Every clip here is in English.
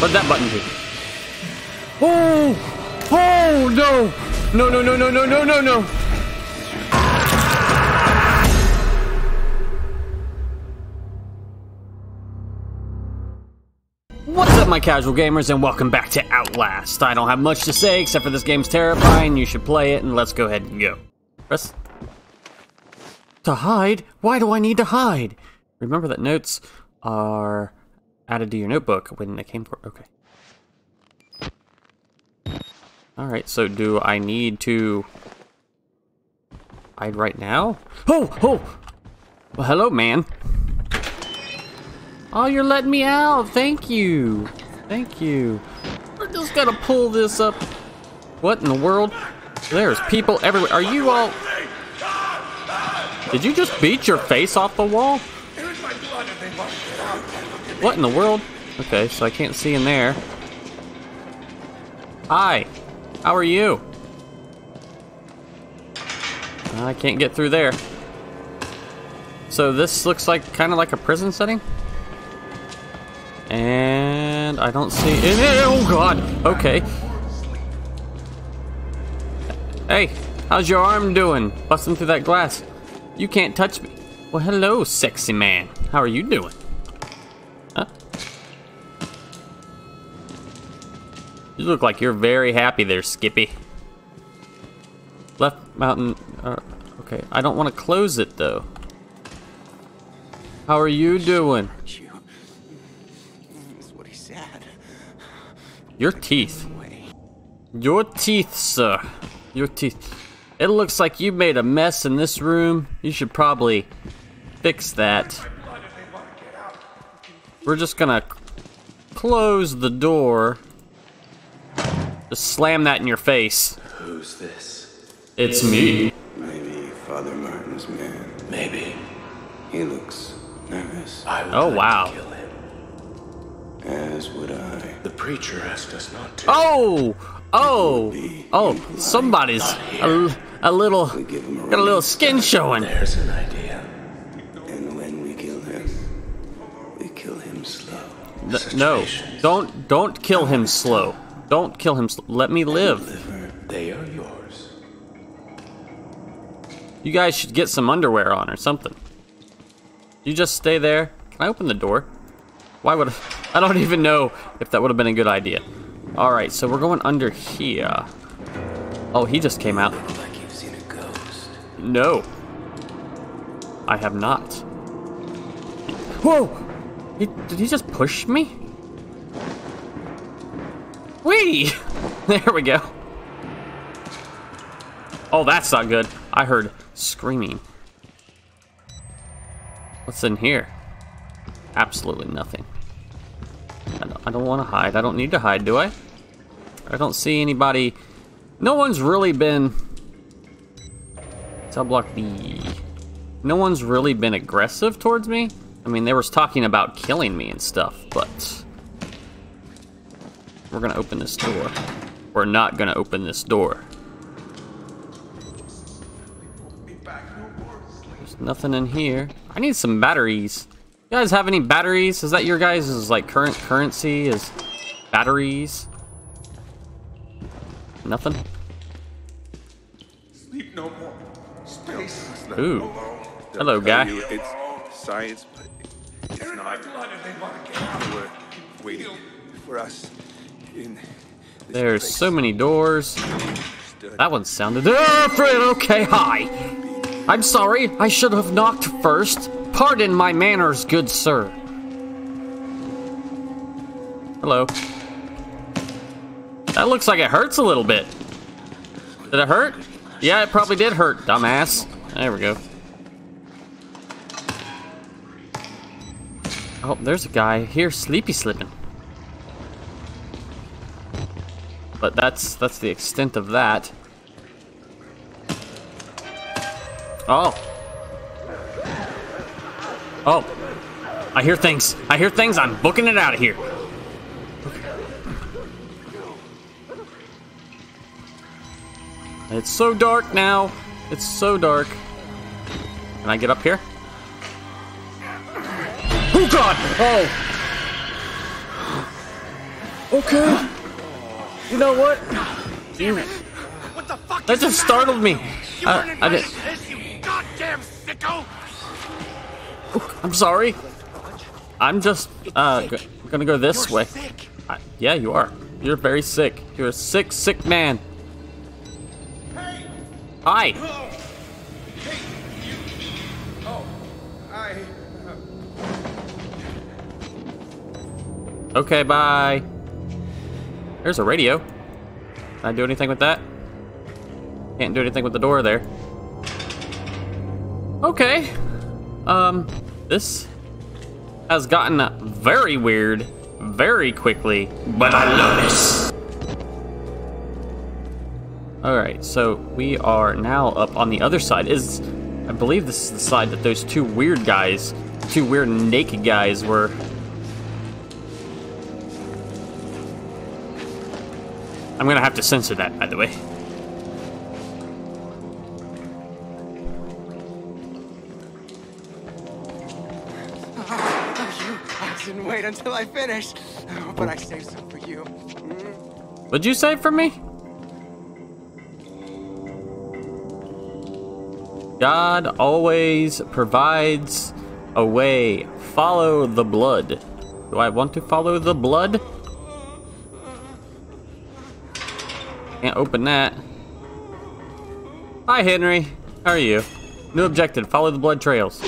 What'd that button do? Oh! Oh no! No no no no no no no no! What's up, my casual gamers, and welcome back to Outlast. I don't have much to say except for this game's terrifying. You should play it, and let's go ahead and go. Press. To hide? Why do I need to hide? Remember that notes are added to your notebook when it came for. Okay. Alright, so do I need to hide right now? Oh! Oh! Well, hello, man. Oh, you're letting me out. Thank you. Thank you. We're just gonna pull this up. What in the world? There's people everywhere. Are you all... Did you just beat your face off the wall? What in the world? Okay, so I can't see in there. Hi. How are you? I can't get through there. So this looks like kind of like a prison setting. And I don't see it. Oh god. Okay. Hey, how's your arm doing? Busting through that glass. You can't touch me. Well, hello, sexy man. How are you doing? You look like you're very happy there, Skippy. Left mountain. Uh, okay, I don't want to close it though. How are you doing? Your teeth. Your teeth, sir. Your teeth. It looks like you made a mess in this room. You should probably fix that. We're just gonna close the door. Just slam that in your face. Who's this? It's me. Maybe Father Martin's man. Maybe. He looks nervous. I would Oh, like wow. to kill him. As would I. The preacher asked us not to. Oh! Oh! Oh, somebody's a, a little, give him a got a little running skin showing. There's an idea. And when we kill him, we kill him slow. Th- No, don't, don't kill him slow. Don't kill him. Let me live. They are yours. You guys should get some underwear on or something. You just stay there. Can I open the door? Why would I I don't even know if that would have been a good idea. All right, so we're going under here. Oh, he just came out. Like you've seen a ghost. No. I have not. Whoa! He, did he just push me? Whee! There we go. Oh, that's not good. I heard screaming. What's in here? Absolutely nothing. I don't, don't want to hide. I don't need to hide, do I? I don't see anybody. No one's really been Cell block B. No one's really been aggressive towards me. I mean, they was talking about killing me and stuff, but we're gonna open this door. We're not gonna open this door. There's nothing in here. I need some batteries. You guys have any batteries? Is that your guys' is like current currency? Is batteries? Nothing. Sleep no more. Space. Ooh. Hello, guy. You, it's science, but it's not. We're waiting for us in. There's place. so many doors. That one sounded. Oh, Fred, okay, hi. I'm sorry, I should have knocked first. Pardon my manners, good sir. Hello. That looks like it hurts a little bit. Did it hurt? Yeah, it probably did hurt, dumbass. There we go. Oh, there's a guy here sleepy slipping. But that's that's the extent of that. Oh. Oh. I hear things. I hear things. I'm booking it out of here. It's so dark now. It's so dark. Can I get up here? Oh god! Oh! Okay. You know what? You, What the fuck? that just startled me. You I, I did. this, you goddamn sicko! I'm sorry. I'm just uh gonna go this You're way. I, yeah, you are. You're very sick. You're a sick, sick man. Hi. I. Okay, bye. There's a radio. Can I do anything with that? Can't do anything with the door there. Okay. Um, this has gotten very weird very quickly, but I love this. Alright, so we are now up on the other side. Is I believe this is the side that those two weird guys, two weird naked guys were I'm gonna have to censor that, by the way. Wait until I finished. Oh, but I saved some for you. What'd you say for me? God always provides a way. Follow the blood. Do I want to follow the blood? Can't open that. Hi, Henry. How are you? New objective, follow the blood trails.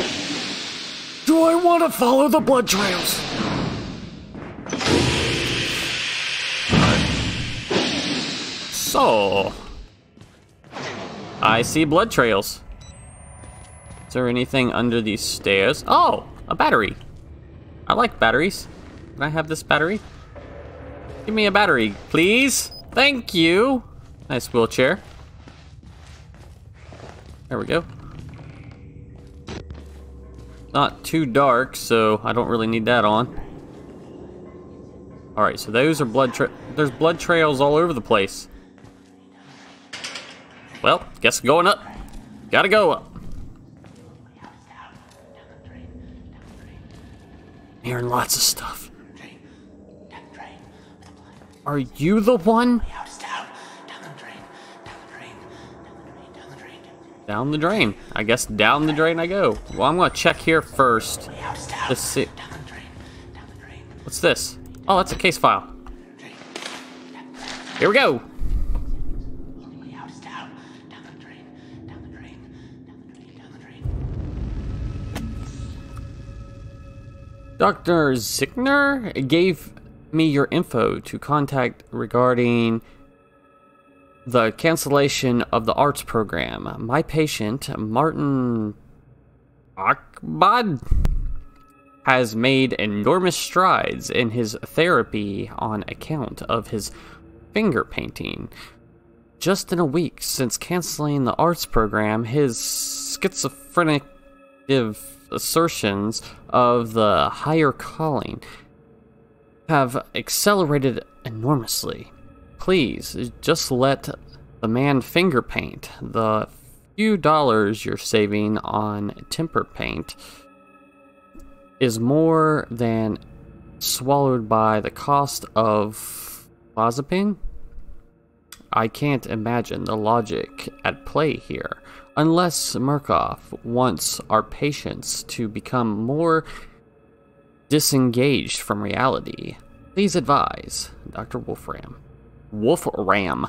Do I want to follow the blood trails? So, I see blood trails. Is there anything under these stairs? Oh, a battery. I like batteries. Can I have this battery? Give me a battery, please. Thank you. Nice wheelchair. There we go. Not too dark, so I don't really need that on. Alright, so those are blood there's blood trails all over the place. Well, guess going up. Gotta go up. Hearing lots of stuff. Are you the one? Down the drain. I guess down the drain I go. Well, I'm gonna check here first. Let's see. What's this? Oh, that's a case file. Here we go. Dr. Zickner gave me your info to contact regarding the cancellation of the arts program. My patient, Martin Akbad, has made enormous strides in his therapy on account of his finger painting. Just in a week since canceling the arts program, his schizophrenic assertions of the higher calling have accelerated enormously. Please, just let the man finger paint. The few dollars you're saving on temper paint is more than swallowed by the cost of clozapine. I can't imagine the logic at play here, unless Murkoff wants our patients to become more disengaged from reality. Please advise, Dr. Wolfram. Wolfram.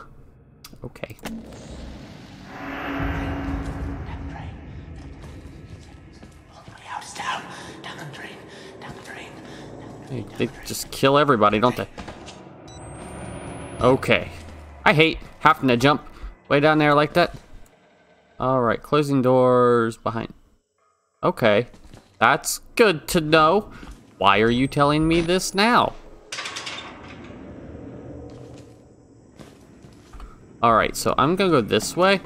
Okay. Hey, They just kill everybody, don't they? Okay. I hate having to jump way down there like that. Alright, closing doors behind. Okay. That's good to know. Why are you telling me this now? Alright, so I'm gonna go this way.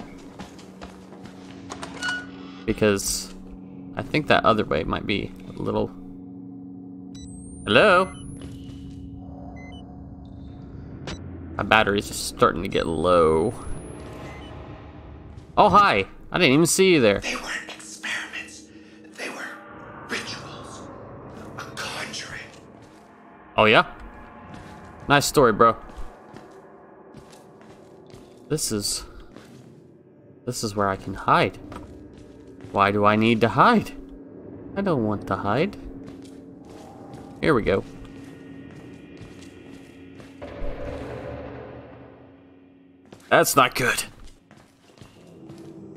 Because I think that other way might be a little... Hello? My battery's just starting to get low. Oh, hi. I didn't even see you there. They weren't Oh, yeah? Nice story, bro. This is... This is where I can hide. Why do I need to hide? I don't want to hide. Here we go. That's not good.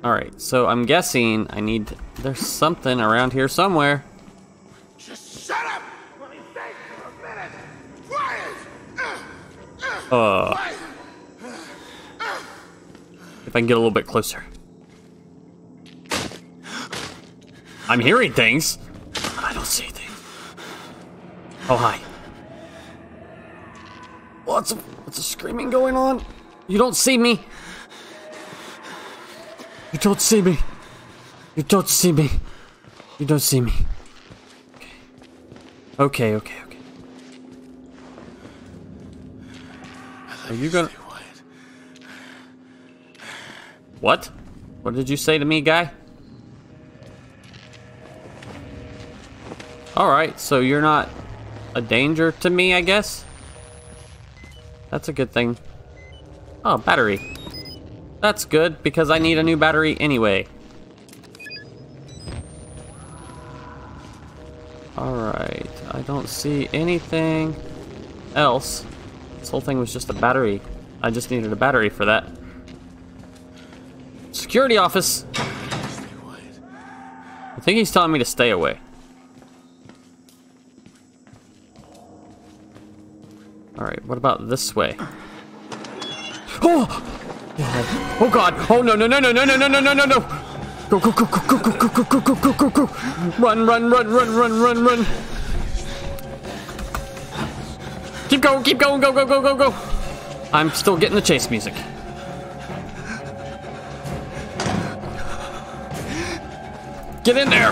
Alright, so I'm guessing I need... There's something around here somewhere. Just shut up! Let me think for a minute! Quiet! Uh, if I can get a little bit closer. I'm hearing things. I don't see things. Oh, hi. What's a, what's a screaming going on? You don't see me. You don't see me. You don't see me. You don't see me. Okay. Okay, okay, okay. Are you gonna... What? What did you say to me, guy? Alright, so you're not a danger to me, I guess? That's a good thing. Oh, battery. That's good, because I need a new battery anyway. Alright, I don't see anything else. This whole thing was just a battery. I just needed a battery for that. Security office! I think he's telling me to stay away. Alright, what about this way? Oh! Oh god! Oh no no no no no no no no no no no! Go go go go go go go go go go go go go! Run run run run run run run! Keep going, keep going, go go go go go! I'm still getting the chase music. Get in there!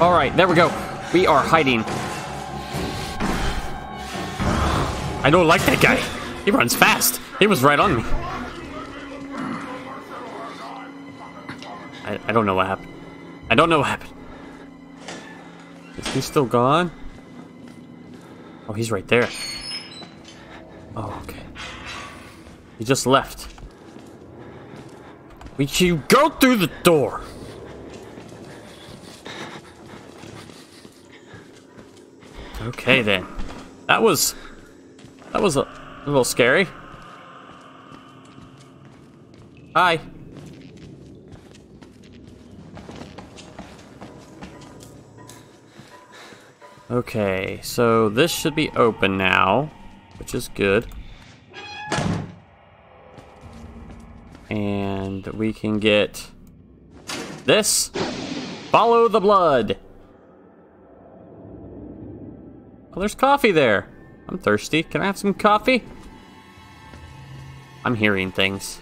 Alright, there we go. We are hiding. I don't like that guy. He runs fast. He was right on me. I, I don't know what happened. I don't know what happened. Is he still gone? Oh, he's right there. Oh, okay. He just left. We can go through the door. Okay then. That was that was a, a little scary. Hi. Okay, so this should be open now, which is good. And we can get this. Follow the blood. Oh, there's coffee there. I'm thirsty. Can I have some coffee? I'm hearing things.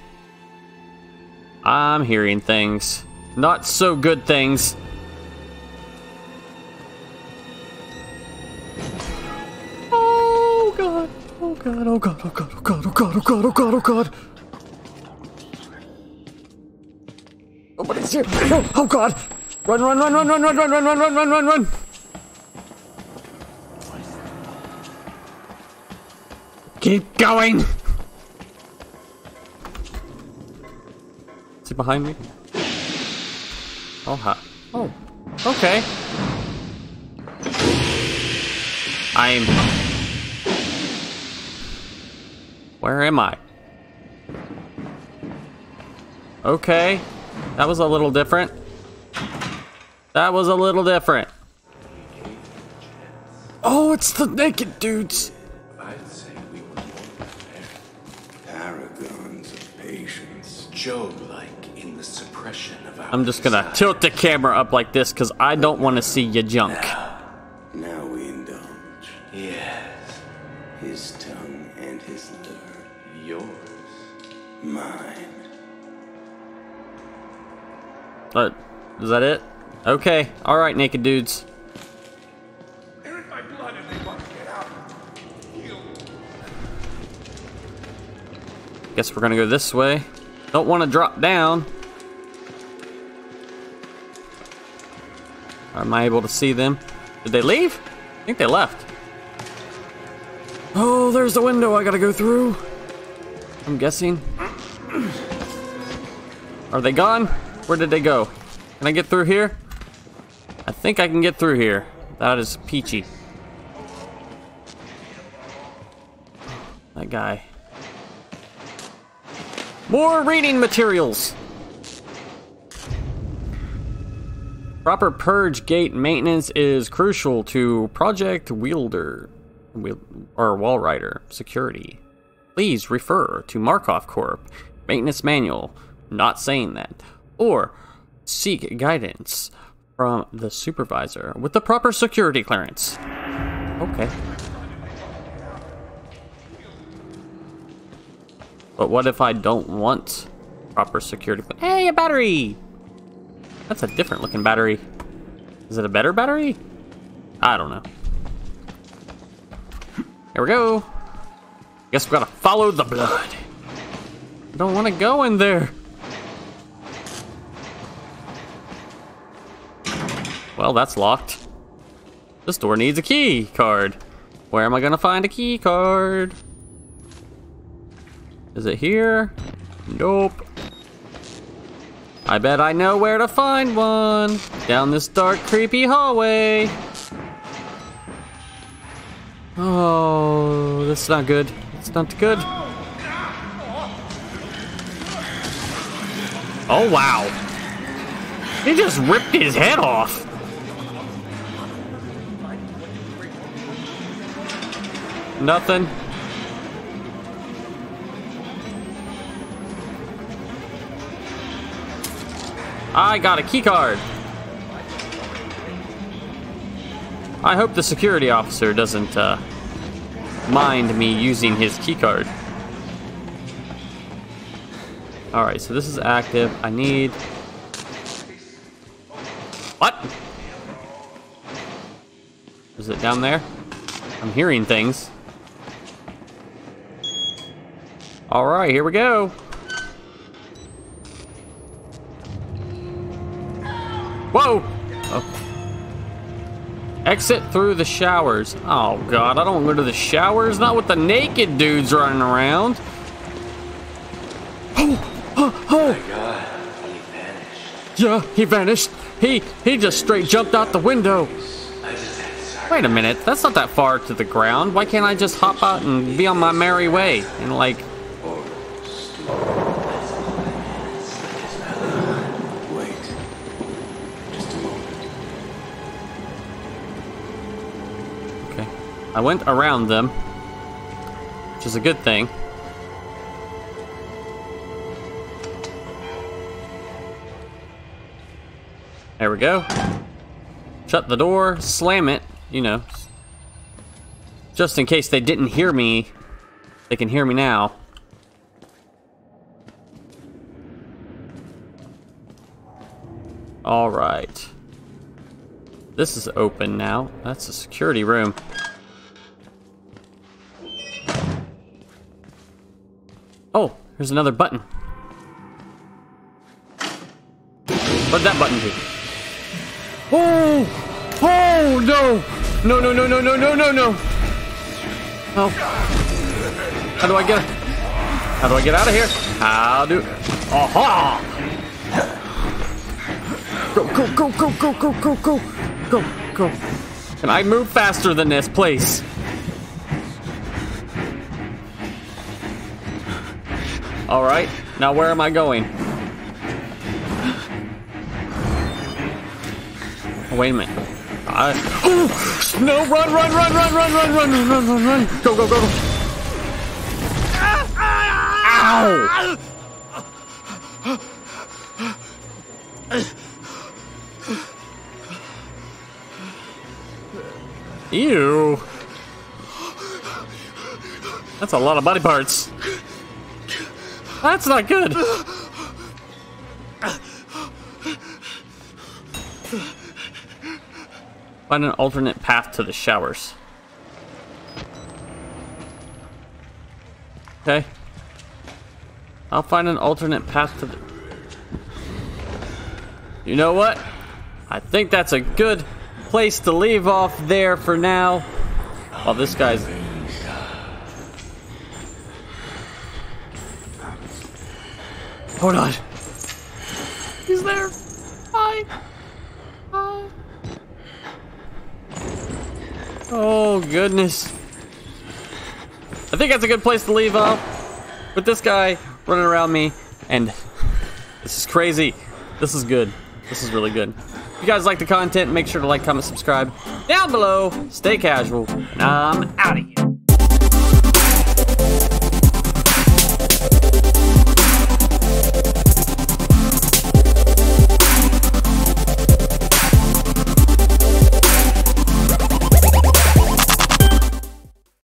I'm hearing things. Not so good things. God. Oh god. Oh god. Oh god. Oh god. Oh god. Oh god. Oh god. Nobody's here. Oh, oh god. Run, run, run, run, run, run, run, run, run, run, run, run, run. Keep going! Is he behind me? Oh, ha. Oh, okay. I'm... Where am I? Okay. That was a little different. That was a little different. Oh, it's the naked dudes. I'd say we were. Paragons of patience. Job-like in the suppression of our I'm just gonna tilt the camera up like this because I don't want to see you junk. Uh, is that it? Okay. All right, naked dudes. Guess we're gonna go this way. Don't want to drop down. Am I able to see them? Did they leave? I think they left. Oh, there's the window I gotta go through. I'm guessing. Are they gone? Where did they go? Can I get through here? I think I can get through here. That is peachy. That guy. More reading materials! Proper purge gate maintenance is crucial to Project Wielder or Walrider security. Please refer to Murkoff Corp maintenance manual. Not saying that. Or seek guidance from the supervisor with the proper security clearance. Okay. But what if I don't want proper security? Hey, a battery! That's a different looking battery. Is it a better battery? I don't know. Here we go. Guess we gotta follow the blood. I don't want to go in there. Well, that's locked. This door needs a key card. Where am I gonna find a key card? Is it here? Nope. I bet I know where to find one. Down this dark, creepy hallway. Oh, that's not good. It's not good. Oh, wow. He just ripped his head off. Nothing. I got a key card. I hope the security officer doesn't uh, mind me using his key card. Alright, so this is active. I need... What? Is it down there? I'm hearing things. Alright, here we go. Whoa! Oh. Exit through the showers. Oh god, I don't go to the showers. Not with the naked dudes running around. Oh, oh, oh, oh. My God, he vanished. Yeah, he vanished. He he just straight jumped out the window. I just had sorry. Wait a minute, that's not that far to the ground. Why can't I just hop out and be on my merry way? And like, Or slow. Wait. Just a moment. okay. I went around them, which is a good thing. There we go. Shut the door, slam it, you know. Just in case they didn't hear me, they can hear me now. All right. This is open now. That's a security room. Oh, here's another button. What'd that button do? Oh! Oh, no! No, no, no, no, no, no, no, no! Oh. How do I get... How do I get out of here? How do... Aha! Go, go, go, go, go, go, go, go! Go, go. Can I move faster than this, please? Alright, now where am I going? Oh, wait a minute. I, Ooh, no, run, run, run, run, run, run, run, run, run, run, run. Go, go, go, go. Ow! Ew. That's a lot of body parts. That's not good. Find an alternate path to the showers. Okay. I'll find an alternate path to the... You know what? I think that's a good place to leave off there for now. While this guy's... Hold on. He's there. Hi. Hi. Oh, goodness. I think that's a good place to leave off. With this guy running around me, and this is crazy. This is good. This is really good. If you guys like the content, make sure to like, comment, subscribe down below. Stay casual, and I'm out of here.